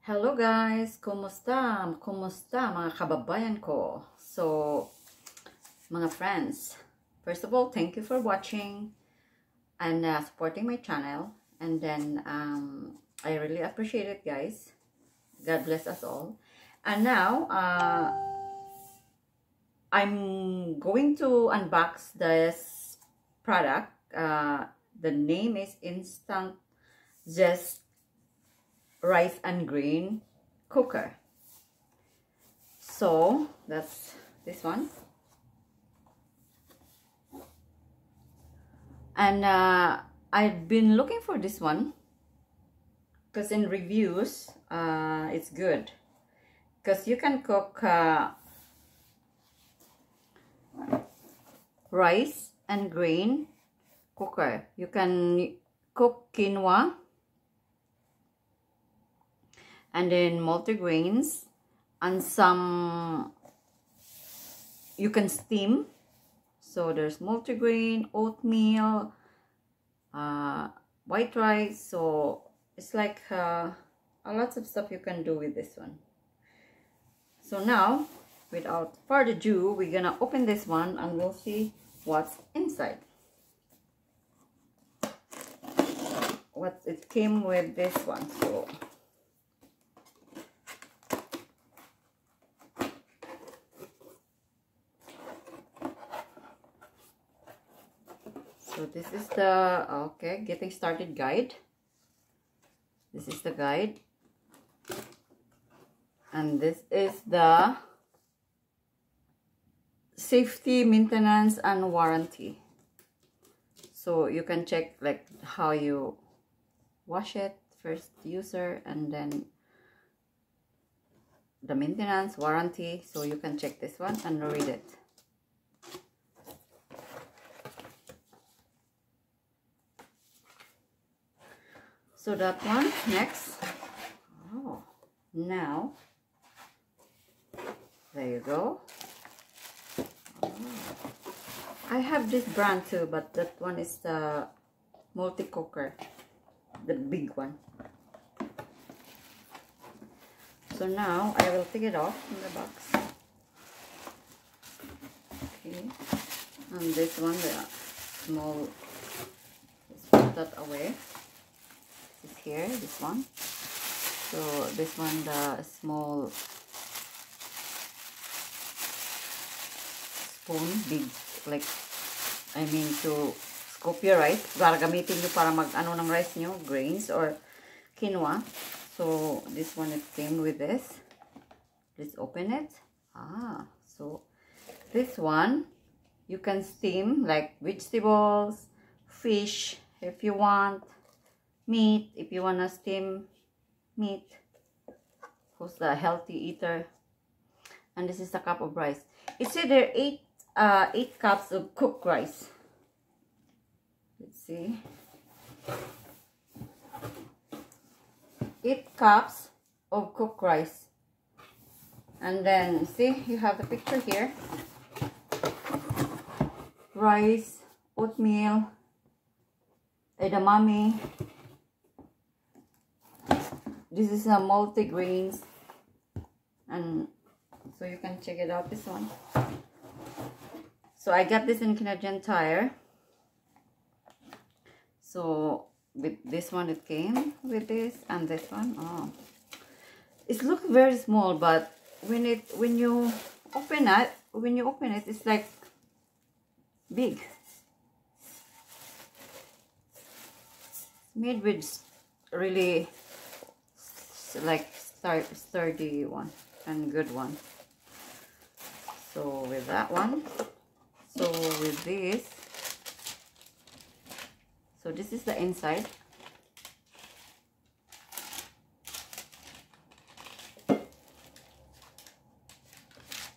Hello guys! Kumusta? Kumusta mga kababayan ko? So, mga friends, first of all, thank you for watching and uh, supporting my channel. And then, um, I really appreciate it guys. God bless us all. And now, uh, I'm going to unbox this product. Uh, the name is Instant Zest rice and grain cooker. So that's this one. And uh, I've been looking for this one because in reviews uh, it's good because you can cook uh, rice and grain cooker. You can cook quinoa and then multigrains and some you can steam. So there's multigrain oatmeal uh, white rice. So it's like uh, a lots of stuff you can do with this one. So now without further ado we're gonna open this one and we'll see what's inside. What it came with this one so this is the okay getting started guide. This is the guide. And this is the safety maintenance and warranty. So you can check like how you wash it first user and then the maintenance warranty. So you can check this one and read it so that one next. Oh now. There you go. Oh. I have this brand too but that one is the multi cooker the big one. So now I will take it off from the box. Okay. And this one the small let's put that away here this one. So this one the small spoon big like I mean to scoop your rice. Para gamitin nyo para mag ano ng rice nyo grains or quinoa. So this one came with this. Let's open it. Ah so this one you can steam like vegetables fish if you want meat if you want to steam meat who's the healthy eater? And this is a cup of rice. It said there eight uh eight cups of cooked rice. Let's see. Eight cups of cooked rice. And then see you have the picture here. Rice oatmeal edamame this is a multi-grains. And so you can check it out this one. So I got this in Canadian Tire. So with this one it came with this and this one oh. It looks very small but when it when you open it when you open it it's like big. Made with really like sturdy one and good one. So with that one. So with this. So this is the inside.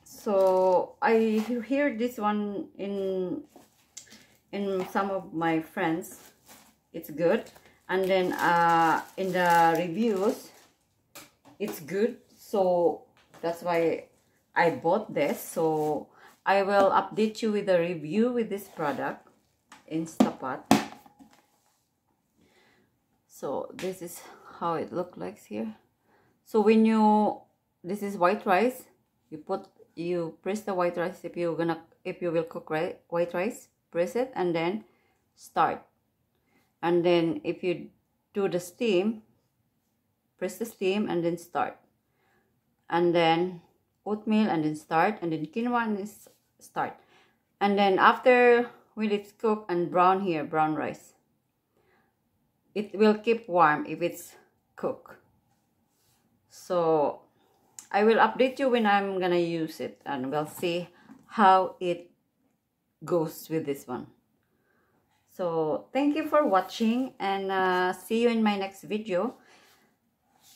So i hear this one in in some of my friends. It's good. And then uh in the reviews it's good. So that's why i bought this. So i will update you with a review with this product instapot. So this is how it looks like here. So when you, this is white rice, you put, you press the white rice if you're gonna, if you will cook right, white rice, press it and then start. And then if you do the steam, press the steam and then start. And then oatmeal and then start and then quinoa and then start. And then after when it's cooked and brown here, brown rice, it will keep warm if it's cooked. So I will update you when I'm gonna use it and we'll see how it goes with this one. So thank you for watching and uh, see you in my next video.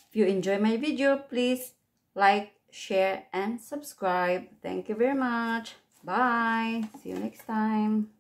If you enjoy my video, please like, share, and subscribe. Thank you very much. Bye. See you next time.